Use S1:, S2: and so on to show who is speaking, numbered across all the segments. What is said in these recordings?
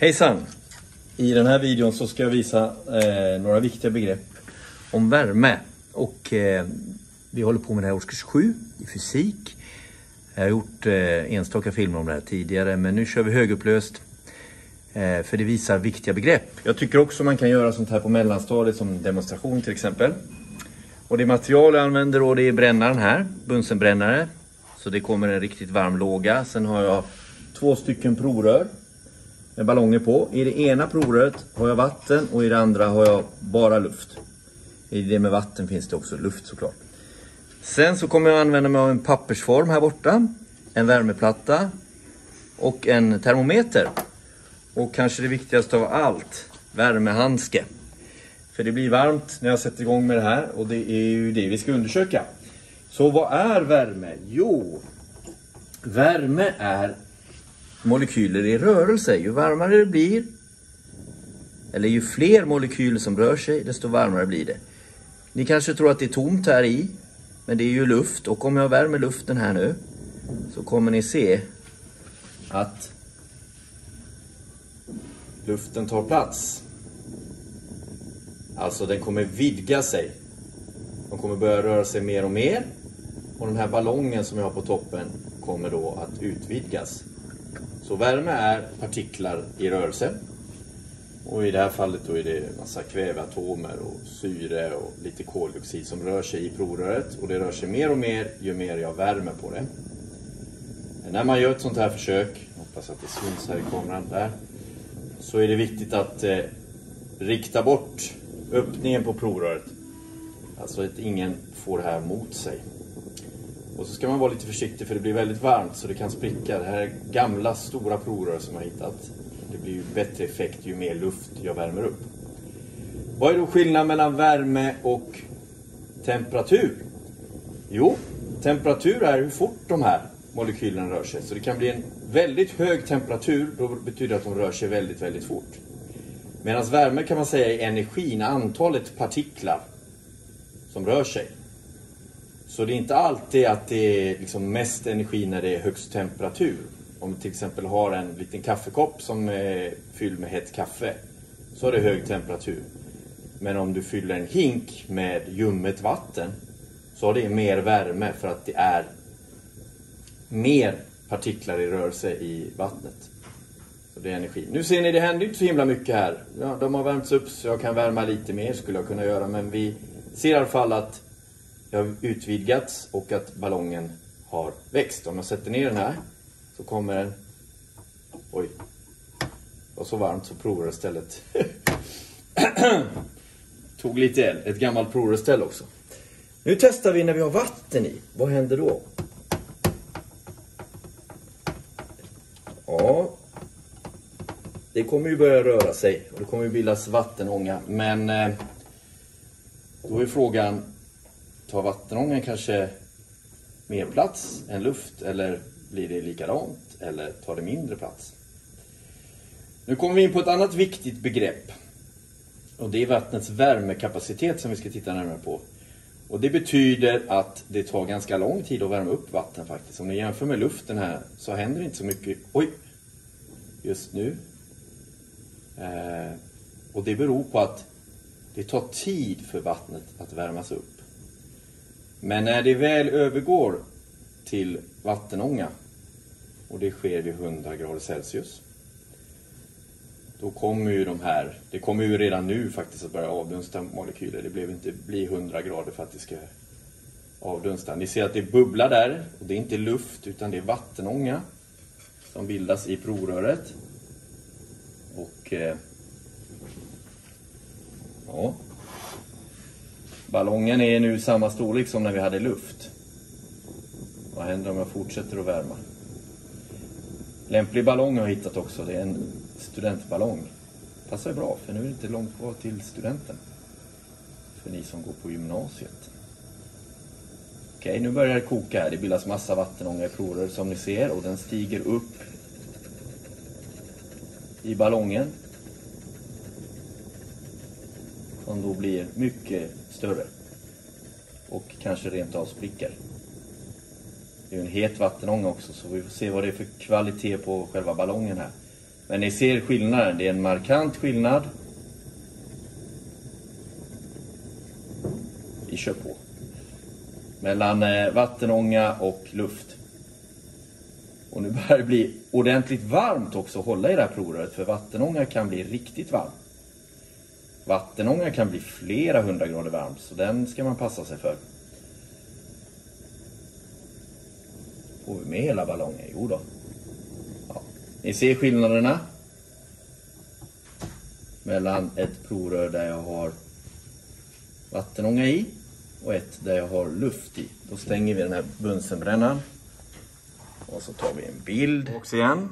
S1: Hejsan! I den här videon så ska jag visa eh, några viktiga begrepp om värme. Och eh, vi håller på med det här årskurs 7 i fysik. Jag har gjort eh, enstaka filmer om det här tidigare men nu kör vi högupplöst. Eh, för det visar viktiga begrepp. Jag tycker också man kan göra sånt här på mellanstadiet som demonstration till exempel. Och det material jag använder då det är brännaren här, Bunsenbrännare. Så det kommer en riktigt varm låga. Sen har jag två stycken provrör med ballonger på. I det ena provröret har jag vatten och i det andra har jag bara luft. I det med vatten finns det också luft såklart. Sen så kommer jag använda mig av en pappersform här borta. En värmeplatta och en termometer. Och kanske det viktigaste av allt, värmehandske. För det blir varmt när jag sätter igång med det här och det är ju det vi ska undersöka. Så vad är värme? Jo, värme är molekyler i rörelse. Ju varmare det blir, eller ju fler molekyler som rör sig, desto varmare blir det. Ni kanske tror att det är tomt här i, men det är ju luft. Och om jag värmer luften här nu, så kommer ni se att luften tar plats. Alltså den kommer vidga sig. Den kommer börja röra sig mer och mer. Och den här ballongen som jag har på toppen kommer då att utvidgas. Så värme är partiklar i rörelse. Och i det här fallet då är det massa kväveatomer och syre och lite koldioxid som rör sig i provröret. Och det rör sig mer och mer ju mer jag värmer på det. Men när man gör ett sånt här försök, hoppas att det syns här i kameran där, så är det viktigt att eh, rikta bort öppningen på provröret. Alltså att ingen får det här mot sig. Och så ska man vara lite försiktig för det blir väldigt varmt så det kan spricka. Det här är gamla stora provrör som jag har hittat. Det blir ju bättre effekt ju mer luft jag värmer upp. Vad är då skillnaden mellan värme och temperatur? Jo, temperatur är hur fort de här molekylerna rör sig. Så det kan bli en väldigt hög temperatur, då betyder det att de rör sig väldigt, väldigt fort. Medan värme kan man säga är energin, antalet partiklar som rör sig. Så det är inte alltid att det är liksom mest energi när det är högst temperatur. Om du till exempel har en liten kaffekopp som är fylld med hett kaffe så har det hög temperatur. Men om du fyller en hink med ljummet vatten så har det mer värme för att det är mer partiklar i rörelse i vattnet. Så det är energi. Nu ser ni, det händer inte så himla mycket här. Ja, de har värmts upp så jag kan värma lite mer skulle jag kunna göra. Men vi ser i alla fall att det har utvidgats och att ballongen har växt. Om jag sätter ner den här så kommer den... Oj. Det var så varmt så provrörstället tog lite eld. Ett gammalt provrörställ också. Nu testar vi när vi har vatten i. Vad händer då? Ja. Det kommer ju börja röra sig och det kommer ju bildas vattenånga. Men eh, då är frågan, tar vattenångan kanske mer plats än luft eller blir det likadant eller tar det mindre plats? Nu kommer vi in på ett annat viktigt begrepp. Och det är vattnets värmekapacitet som vi ska titta närmare på. Och det betyder att det tar ganska lång tid att värma upp vatten faktiskt. Om ni jämför med luften här så händer det inte så mycket. Oj! Just nu. Eh, och det beror på att det tar tid för vattnet att värmas upp. Men när det väl övergår till vattenånga och det sker vid 100 grader Celsius då kommer ju de här, det kommer ju redan nu faktiskt att börja avdunsta molekyler. Det behöver inte bli 100 grader för att det ska avdunsta. Ni ser att det bubblar där och det är inte luft utan det är vattenånga som bildas i provröret. Och eh, ja, Ballongen är nu samma storlek som när vi hade luft. Vad händer om jag fortsätter att värma? Lämplig ballong har jag hittat också. Det är en studentballong. Passar bra för nu är det inte långt kvar till studenten. För ni som går på gymnasiet. Okej, nu börjar det koka här. Det bildas massa vattenånga i provröret som ni ser och den stiger upp i ballongen. Som då blir mycket större. Och kanske rent av spricker. Det är ju en het vattenånga också så vi får se vad det är för kvalitet på själva ballongen här. Men ni ser skillnaden, det är en markant skillnad. Vi kör på. Mellan eh, vattenånga och luft. Och nu börjar det bli ordentligt varmt också att hålla i det här provröret för vattenånga kan bli riktigt varmt. Vattenånga kan bli flera hundra grader varm så den ska man passa sig för. Får vi med hela ballongen? Jo då. Ja. Ni ser skillnaderna mellan ett provrör där jag har vattenånga i och ett där jag har luft i. Då stänger vi den här bunsenbrännaren. Och så tar vi en bild. Också igen.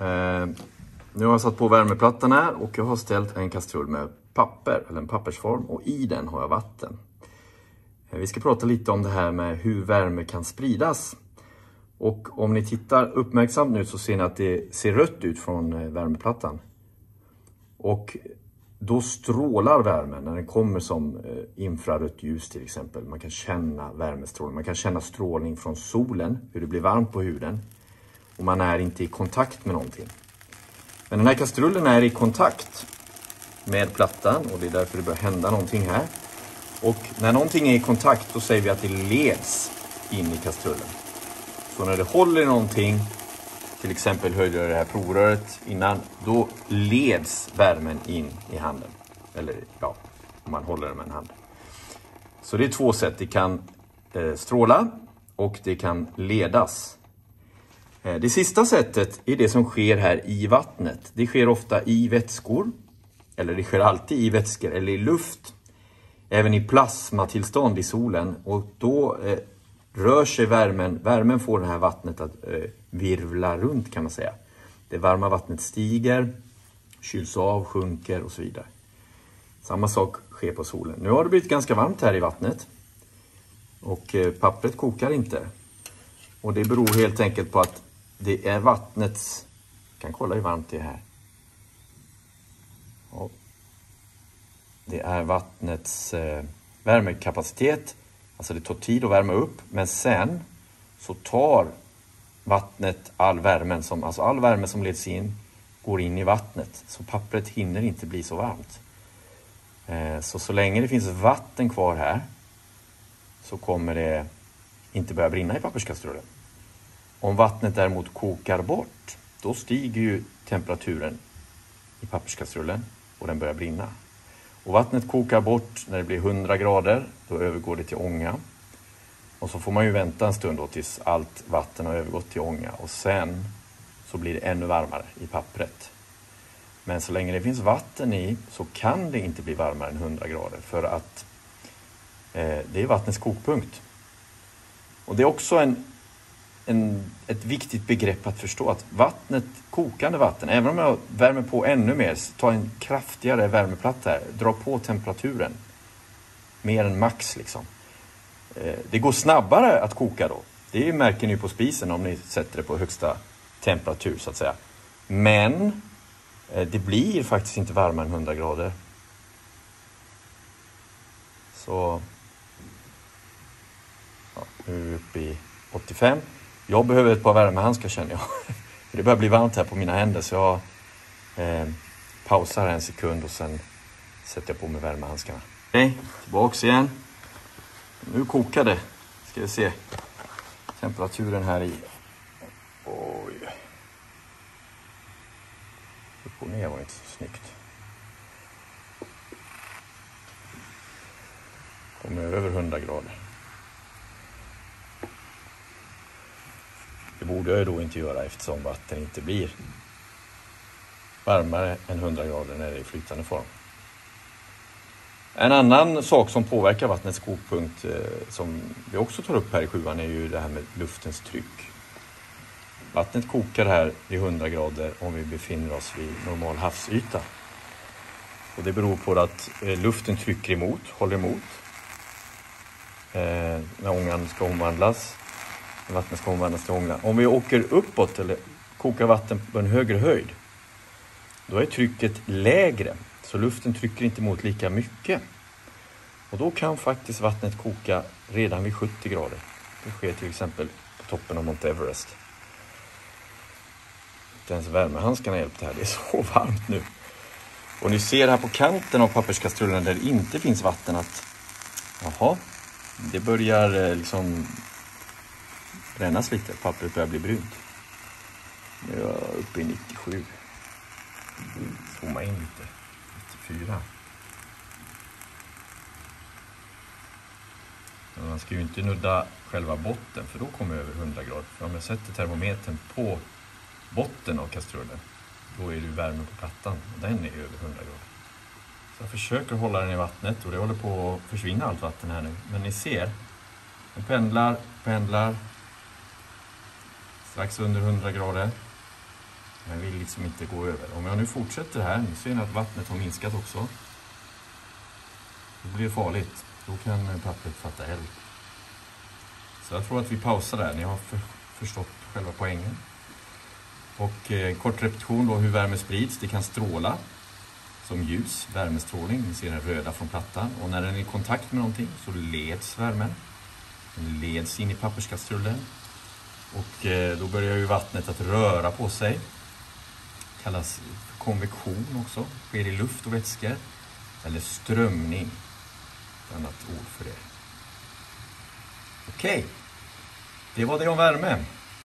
S1: Eh, nu har jag satt på värmeplattan här och jag har ställt en kastrull med papper, eller en pappersform, och i den har jag vatten. Eh, vi ska prata lite om det här med hur värme kan spridas. Och om ni tittar uppmärksamt nu så ser ni att det ser rött ut från eh, värmeplattan. Och då strålar värmen när den kommer som eh, infrarött ljus till exempel. Man kan känna värmestrålning, man kan känna strålning från solen, hur det blir varmt på huden. Och man är inte i kontakt med någonting. Men den här kastrullen är i kontakt med plattan och det är därför det börjar hända någonting här. Och när någonting är i kontakt då säger vi att det leds in i kastrullen. Så när det håller i någonting till exempel höjde jag det här provröret innan, då leds värmen in i handen. Eller ja, om man håller den med en hand. Så det är två sätt. Det kan eh, stråla och det kan ledas. Eh, det sista sättet är det som sker här i vattnet. Det sker ofta i vätskor, eller det sker alltid i vätskor eller i luft. Även i plasmatillstånd i solen och då eh, rör sig värmen, värmen får det här vattnet att eh, virvla runt kan man säga. Det varma vattnet stiger, kyls av, sjunker och så vidare. Samma sak sker på solen. Nu har det blivit ganska varmt här i vattnet. Och eh, pappret kokar inte. Och det beror helt enkelt på att det är vattnets... Jag kan kolla hur varmt det är här. Och Det är vattnets eh, värmekapacitet Alltså det tar tid att värma upp, men sen så tar vattnet all värmen som, alltså all värme som leds in går in i vattnet. Så pappret hinner inte bli så varmt. Eh, så så länge det finns vatten kvar här så kommer det inte börja brinna i papperskastrullen. Om vattnet däremot kokar bort, då stiger ju temperaturen i papperskastrullen och den börjar brinna. Och vattnet kokar bort när det blir 100 grader, då övergår det till ånga. Och så får man ju vänta en stund då tills allt vatten har övergått till ånga och sen så blir det ännu varmare i pappret. Men så länge det finns vatten i så kan det inte bli varmare än 100 grader för att eh, det är vattnets kokpunkt. Och det är också en en, ett viktigt begrepp att förstå. Att vattnet, kokande vatten, även om jag värmer på ännu mer, tar en kraftigare värmeplatta här, drar på temperaturen mer än max liksom. Eh, det går snabbare att koka då. Det märker ni på spisen om ni sätter det på högsta temperatur så att säga. Men eh, det blir faktiskt inte varmare än 100 grader. Så ja, nu är vi uppe i 85. Jag behöver ett par värmehandskar känner jag. Det börjar bli varmt här på mina händer så jag eh, pausar en sekund och sen sätter jag på mig värmehandskarna. Okej, tillbaks igen. Nu kokar det. Ska vi se temperaturen här i. Oj. Upp och ner var inte så snyggt. Kommer över 100 grader. Borde jag då inte göra eftersom vatten inte blir varmare än 100 grader när det är i flytande form. En annan sak som påverkar vattnets kokpunkt eh, som vi också tar upp här i sjuan är ju det här med luftens tryck. Vattnet kokar här i 100 grader om vi befinner oss vid normal havsyta. Och det beror på att eh, luften trycker emot, håller emot. Eh, när ångan ska omvandlas vattnet ska omvandlas till ånga. Om vi åker uppåt eller kokar vatten på en högre höjd, då är trycket lägre, så luften trycker inte emot lika mycket. Och då kan faktiskt vattnet koka redan vid 70 grader. Det sker till exempel på toppen av Mount Everest. Inte ens värmehandskarna hjälpte här. Det är så varmt nu. Och ni ser här på kanten av papperskastrullen där det inte finns vatten att jaha, det börjar eh, liksom brännas lite. Pappret börjar bli brunt. Nu är jag uppe i 97. Zooma in lite. 94. Men man ska ju inte nudda själva botten för då kommer jag över 100 grader. För om jag sätter termometern på botten av kastrullen då är det värme på plattan och den är över 100 grader. Så jag försöker hålla den i vattnet och det håller på att försvinna allt vatten här nu. Men ni ser, den pendlar, pendlar. Strax under 100 grader. Men vill liksom inte gå över. Om jag nu fortsätter här, nu ser ni att vattnet har minskat också. Då blir det farligt. Då kan pappret fatta eld. Så jag tror att vi pausar där. Ni har för, förstått själva poängen. Och eh, kort repetition då hur värme sprids. Det kan stråla som ljus, värmestrålning. Ni ser den röda från plattan. Och när den är i kontakt med någonting så leds värmen. Den leds in i papperskastrullen. Och eh, då börjar ju vattnet att röra på sig. Det Kallas konvektion också. Sker i luft och vätskor. Eller strömning. Ett annat ord för det. Okej. Okay. Det var det om värme.